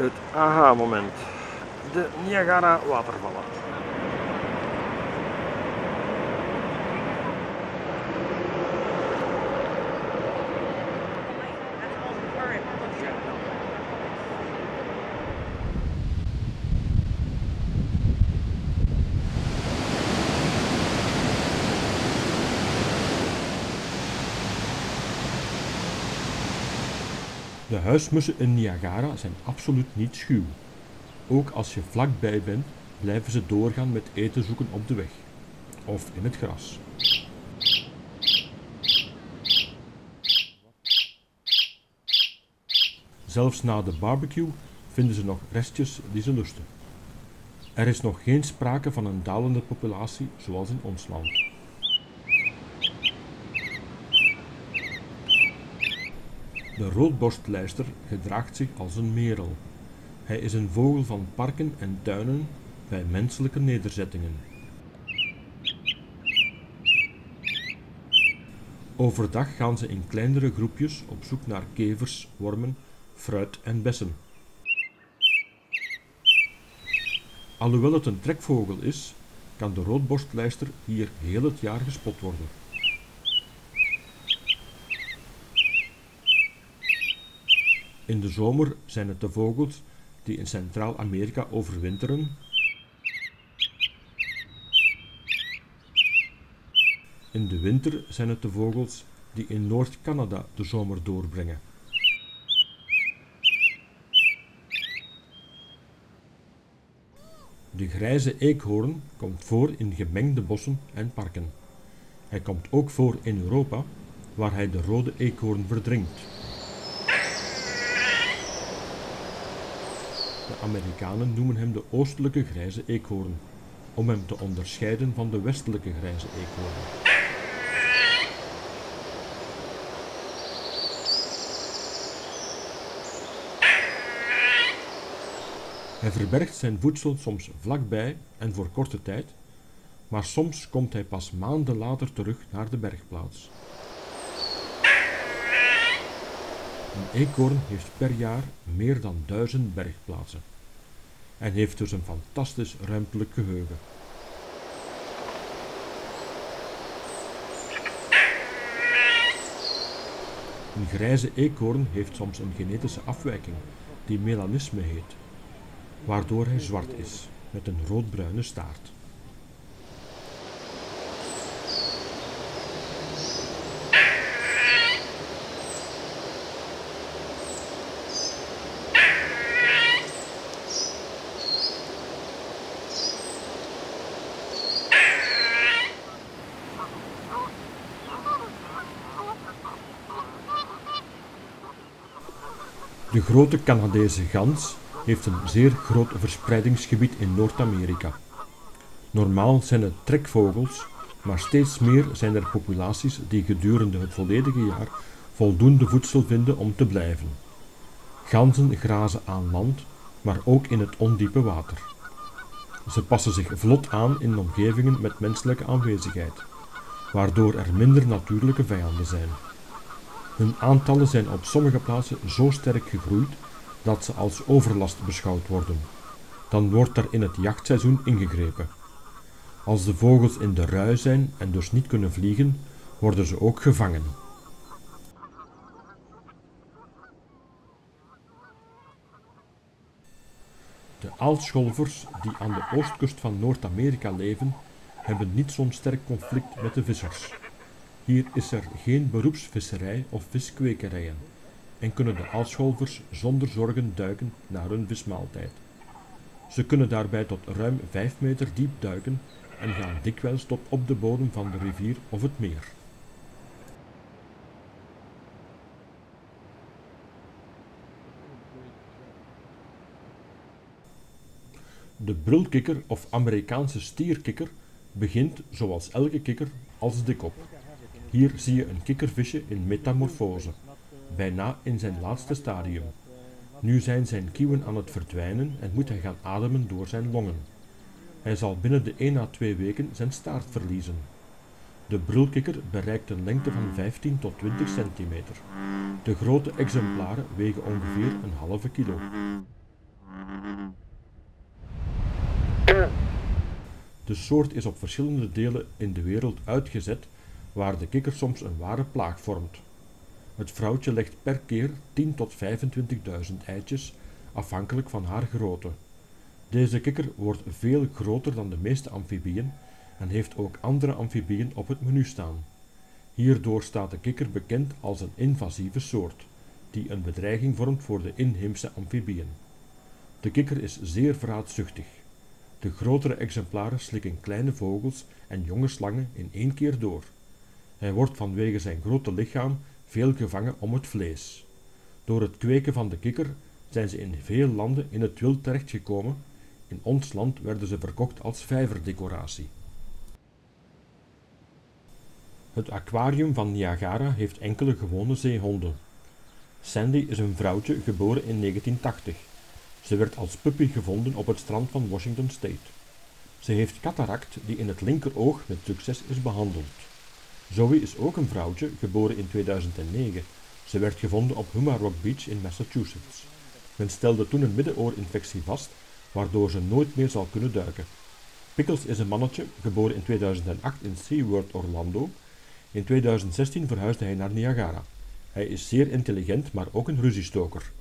Het aha-moment. De Niagara watervallen. De huismussen in Niagara zijn absoluut niet schuw. Ook als je vlakbij bent, blijven ze doorgaan met eten zoeken op de weg of in het gras. Zelfs na de barbecue vinden ze nog restjes die ze lusten. Er is nog geen sprake van een dalende populatie zoals in ons land. De roodborstlijster gedraagt zich als een merel. Hij is een vogel van parken en tuinen bij menselijke nederzettingen. Overdag gaan ze in kleinere groepjes op zoek naar kevers, wormen, fruit en bessen. Alhoewel het een trekvogel is, kan de roodborstlijster hier heel het jaar gespot worden. In de zomer zijn het de vogels die in Centraal-Amerika overwinteren. In de winter zijn het de vogels die in Noord-Canada de zomer doorbrengen. De grijze eekhoorn komt voor in gemengde bossen en parken. Hij komt ook voor in Europa, waar hij de rode eekhoorn verdringt. De Amerikanen noemen hem de oostelijke grijze eekhoorn, om hem te onderscheiden van de westelijke grijze eekhoorn. Hij verbergt zijn voedsel soms vlakbij en voor korte tijd, maar soms komt hij pas maanden later terug naar de bergplaats. Een eekhoorn heeft per jaar meer dan duizend bergplaatsen en heeft dus een fantastisch ruimtelijk geheugen. Een grijze eekhoorn heeft soms een genetische afwijking die melanisme heet, waardoor hij zwart is met een roodbruine staart. De grote Canadese gans heeft een zeer groot verspreidingsgebied in Noord-Amerika. Normaal zijn het trekvogels, maar steeds meer zijn er populaties die gedurende het volledige jaar voldoende voedsel vinden om te blijven. Ganzen grazen aan land, maar ook in het ondiepe water. Ze passen zich vlot aan in omgevingen met menselijke aanwezigheid, waardoor er minder natuurlijke vijanden zijn. Hun aantallen zijn op sommige plaatsen zo sterk gegroeid dat ze als overlast beschouwd worden. Dan wordt er in het jachtseizoen ingegrepen. Als de vogels in de rui zijn en dus niet kunnen vliegen, worden ze ook gevangen. De aalscholvers die aan de oostkust van Noord-Amerika leven, hebben niet zo'n sterk conflict met de vissers. Hier is er geen beroepsvisserij of viskwekerijen en kunnen de aalscholvers zonder zorgen duiken naar hun vismaaltijd. Ze kunnen daarbij tot ruim 5 meter diep duiken en gaan dikwijls tot op de bodem van de rivier of het meer. De brulkikker of Amerikaanse stierkikker begint, zoals elke kikker, als dikop. Hier zie je een kikkervisje in metamorfose, bijna in zijn laatste stadium. Nu zijn zijn kieuwen aan het verdwijnen en moet hij gaan ademen door zijn longen. Hij zal binnen de 1 à 2 weken zijn staart verliezen. De brulkikker bereikt een lengte van 15 tot 20 centimeter. De grote exemplaren wegen ongeveer een halve kilo. De soort is op verschillende delen in de wereld uitgezet waar de kikker soms een ware plaag vormt. Het vrouwtje legt per keer 10 tot 25.000 eitjes, afhankelijk van haar grootte. Deze kikker wordt veel groter dan de meeste amfibieën en heeft ook andere amfibieën op het menu staan. Hierdoor staat de kikker bekend als een invasieve soort, die een bedreiging vormt voor de inheemse amfibieën. De kikker is zeer vraatzuchtig. De grotere exemplaren slikken kleine vogels en jonge slangen in één keer door. Hij wordt vanwege zijn grote lichaam veel gevangen om het vlees. Door het kweken van de kikker zijn ze in veel landen in het wild terechtgekomen. In ons land werden ze verkocht als vijverdecoratie. Het aquarium van Niagara heeft enkele gewone zeehonden. Sandy is een vrouwtje geboren in 1980. Ze werd als puppy gevonden op het strand van Washington State. Ze heeft cataract die in het linkeroog met succes is behandeld. Zoe is ook een vrouwtje, geboren in 2009. Ze werd gevonden op Humarock Beach in Massachusetts. Men stelde toen een middenoorinfectie vast, waardoor ze nooit meer zal kunnen duiken. Pickles is een mannetje, geboren in 2008 in SeaWorld Orlando. In 2016 verhuisde hij naar Niagara. Hij is zeer intelligent, maar ook een ruziestoker.